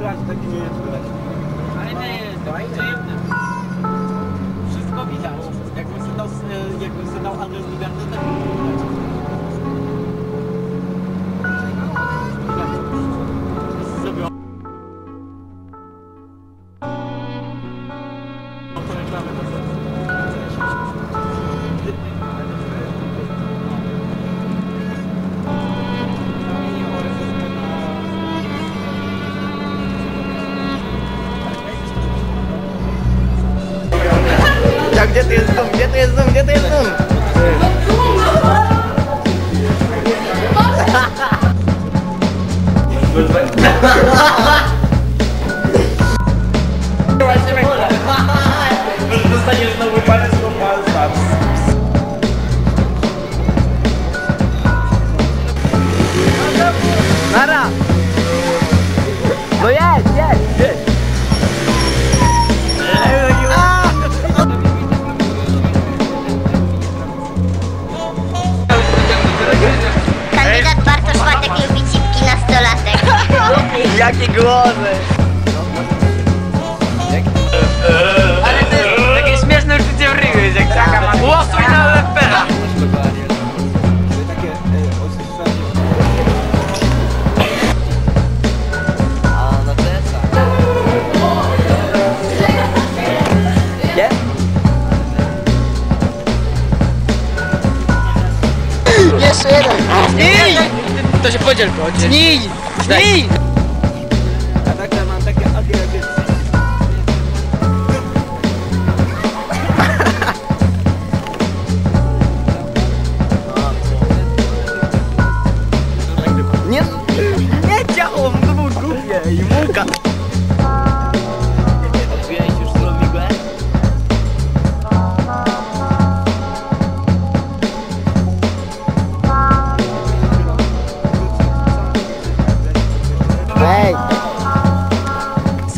wyraźny, taki wyraźny. Fajne jest, przyjemne. Wszystko widać. Sobie dał, e, jakbym sobie Костя, а где ты изум? Где ты изум? Где ты изум? Good Jakie głowy! Ale to jest takie śmieszne uczucie w ryju, jest jak taka ma... Łosuj na LFP! Jeszcze jeden! Znij! To się podziel, podziel! Znij! Znij!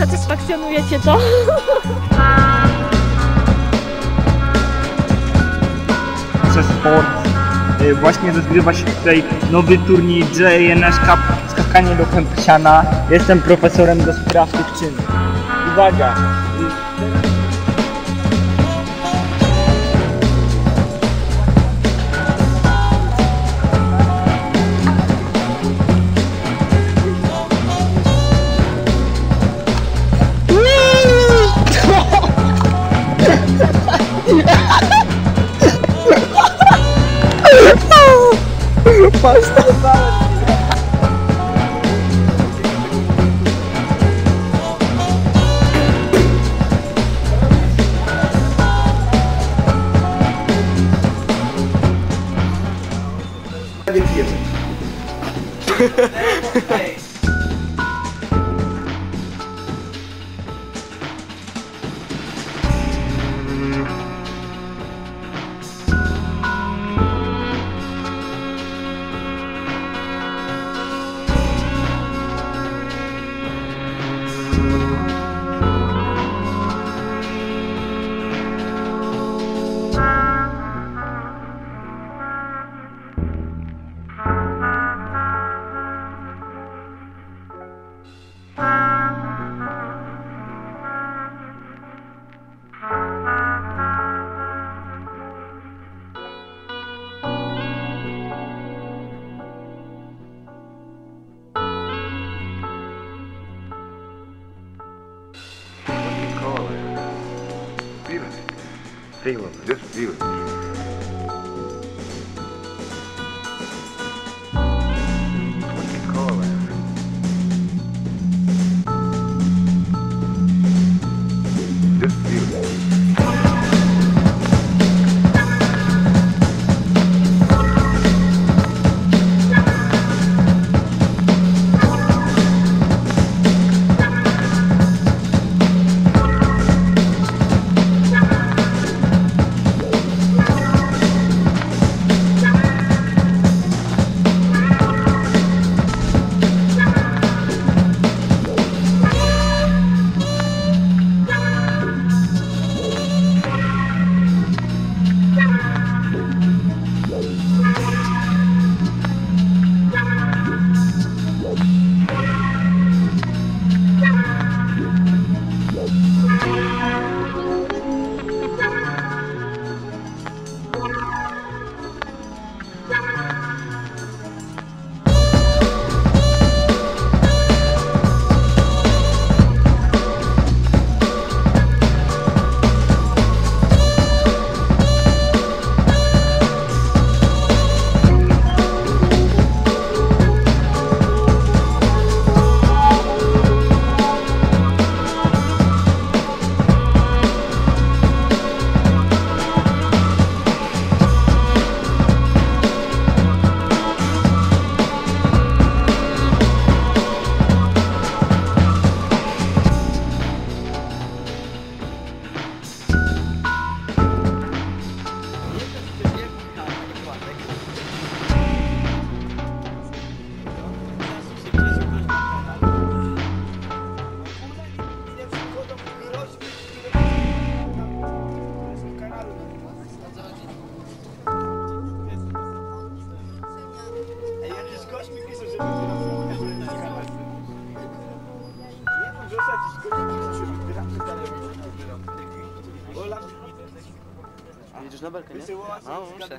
Satysfakcjonujecie to? przez sport. Y, Właśnie rozgrywa się tutaj nowy turniej JNS Cup skakanie do Kępsiana. Jestem profesorem do spraw tych czynów. Uwaga! pasta. Thank you. Feel it. Just feel it. Jedziesz na belkę, nie? A, no, muszę.